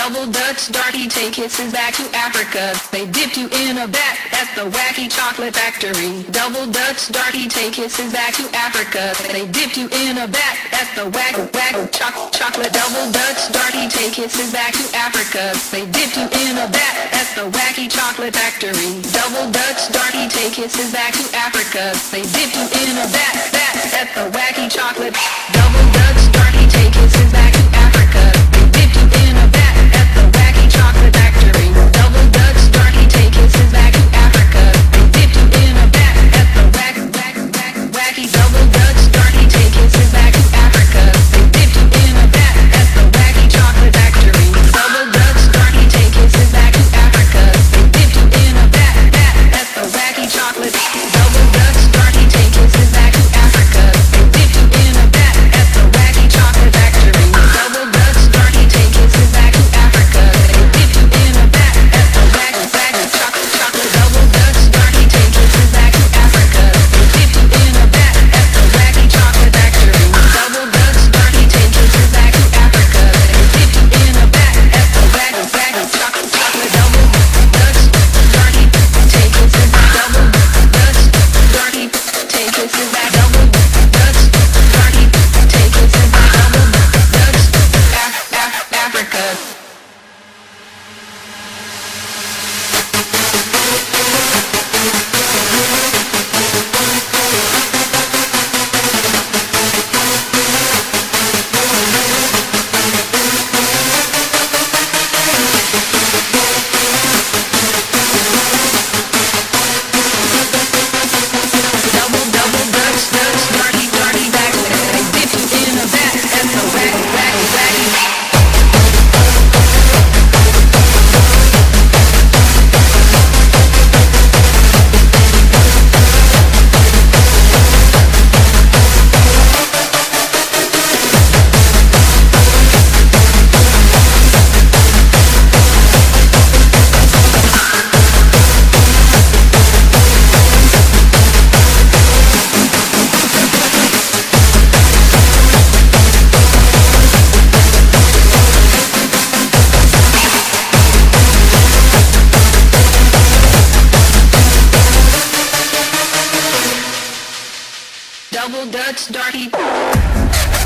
double dutch darky take kisses back to Africa. They dip you in a vat at the wacky chocolate factory. Double dutch darky take kisses back to Africa. They dip you in a vat at the wack wack choc chocolate double dutch darky take kisses back to Africa. They dip you in a vat at the wacky chocolate factory. Double dutch darky take kisses back to Africa. They dip you in a vat vat at the wacky chocolate. Double dutch darky take kisses back. double dutch darky